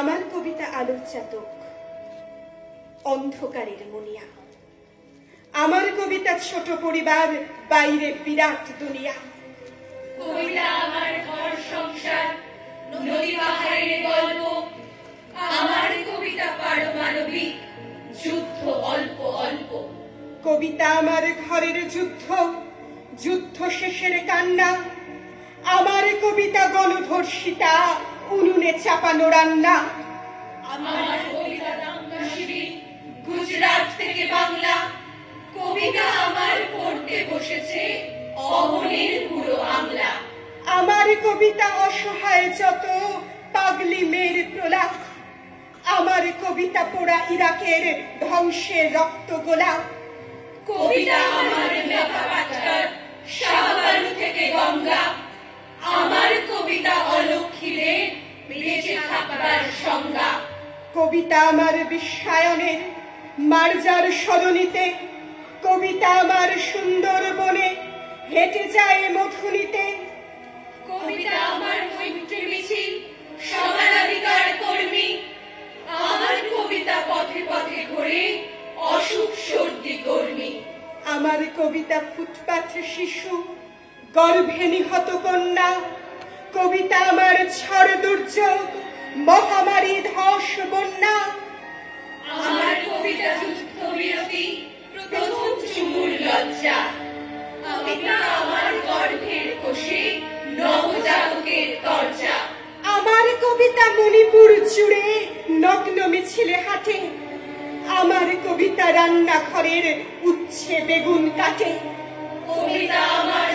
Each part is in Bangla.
আমার কবিতা আলোর চাতক অন্ধকারের মনিয়া। আমার কবিতা ছোট পরিবার বাইরে বিরাট দুনিয়া। কবিতা আমার ঘর সংসার নদী পাহাড়ের গল্প। আমার কবিতা পারমাণবিক যুদ্ধ অল্প অল্প। কবিতা আমার ঘরের যুদ্ধ যুদ্ধ শেষের কান্না। আমার কবিতা গণধর্ষিতা। উনুনে চাপানো রান্না আমার গুজরাট থেকে বাংলা। কবিতা আমার পড়তে বসেছে অবনের পুরো আমলা আমার কবিতা অসহায় যত পাগলি মেয়ের প্রলাপ। আমার কবিতা পোড়া ইরাকের ধ্বংসের রক্ত গোলাপ কবিতা আমার পাটকার থেকে গঙ্গা। কবিতা আমার বিশ্বায়নের মার্জার সদনীতে কবিতা আমার সুন্দর বনে হেঁটে যায় মধুনিতে কবিতা আমার মৈত্রী মিছিল সমানাধিকার কর্মী। আমার কবিতা পথে পথে ঘুরে অসুখ সর্দি কর্মী। আমার কবিতা ফুটপাথ শিশু গর্ভে নিহত কন্যা। কবিতা আমার ঝড় দুর্যোগ মহামারী ধস বন্যা। আমার কবিতা যুদ্ধ বিরতি প্রথম চুমুর লজ্জা। কবিতা আমার গর্ভের কোষে নবজাতকের দরজা। আমার কবিতা মণিপুর জুড়ে নগ্ন মিছিলে হাঁটে। আমার কবিতা রান্নাঘরের উচ্ছে বেগুন কাটে। কবিতা আমার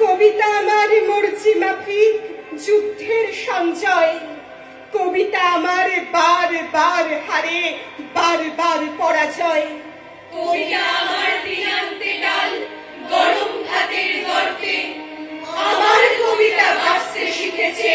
কবিতা আমার মর্জি মাফিক যুদ্ধের সঞ্জয়। কবিতা আমার বার বার হারে বার বার পরাজয়। কবিতা আমার দিনান্তে ডাল গরম ভাতের গর্তে। আমার কবিতা বাঁচতে শিখেছে